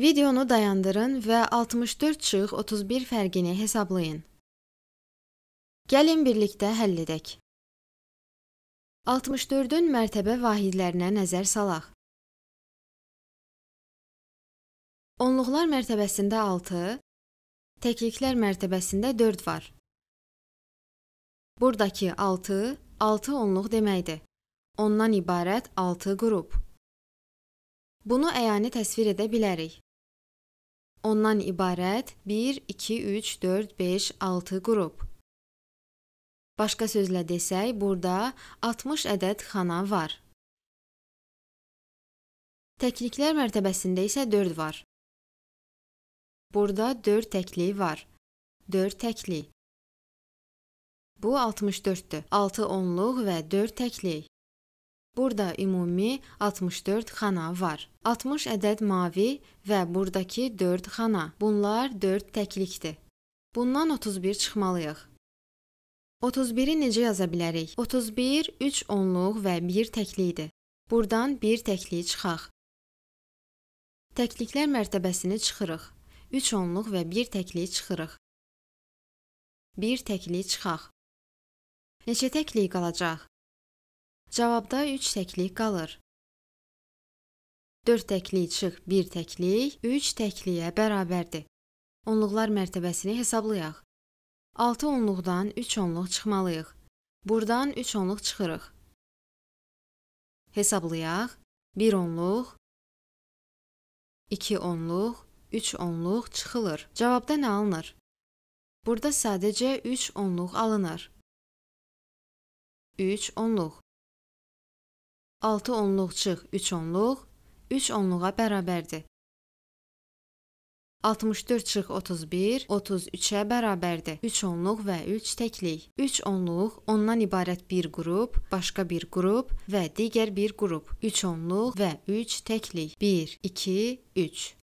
Videonu dayandırın və 64 çıx 31 fərqini hesablayın. Gəlin birlikdə həll edək. 64-ün mərtəbə vahidlərinə nəzər salaq. Onluqlar mərtəbəsində 6, təkliklər mərtəbəsində 4 var. Buradakı 6, 6 onluq deməkdir. Ondan ibarət 6 qrup. Bunu əyani təsvir edə bilərik. Ondan ibarət 1, 2, 3, 4, 5, 6 qrup. Başqa sözlə desək, burada 60 ədəd xana var. Təkliklər mərtəbəsində isə 4 var. Burada 4 təklik var. 4 təklik. Bu 64-dür. 6 onluq və 4 təklik. Burada ümumi 64 xana var. 60 ədəd mavi və burdakı 4 xana. Bunlar 4 təklikdir. Bundan 31 çıxmalıyıq. 31-i necə yaza bilərik? 31 3 onluq və 1 təklikdir. Burdan 1 təklik çıxaq. Təkliklər mərtəbəsini çıxırıq. 3 onluq və 1 təklik çıxırıq. 1 təklik çıxaq. Neçə təklik qalacaq? Cavabda 3 təklik qalır. 4 təklik çıx 1 təklik 3 təkliyə bərabərdir. Onluqlar mərtəbəsini hesablayaq. 6 onluqdan 3 onluq çıxmalıyıq. Burdan 3 onluq çıxırıq. Hesablayaq. 1 onluq, 2 onluq, 3 onluq çıxılır. Cavabda nə alınır? Burada sadəcə 3 onluq alınır. 3 onluq. 6 onluq çıx 3 onluq 3 onluğa bərabərdir. 64 çıx 31 33-ə bərabərdir. 3 onluq və 3 təklik. 3 onluq ondan ibarət bir qrup, başqa bir qrup və digər bir qrup. 3 onluq və 3 təklik. 1 2 3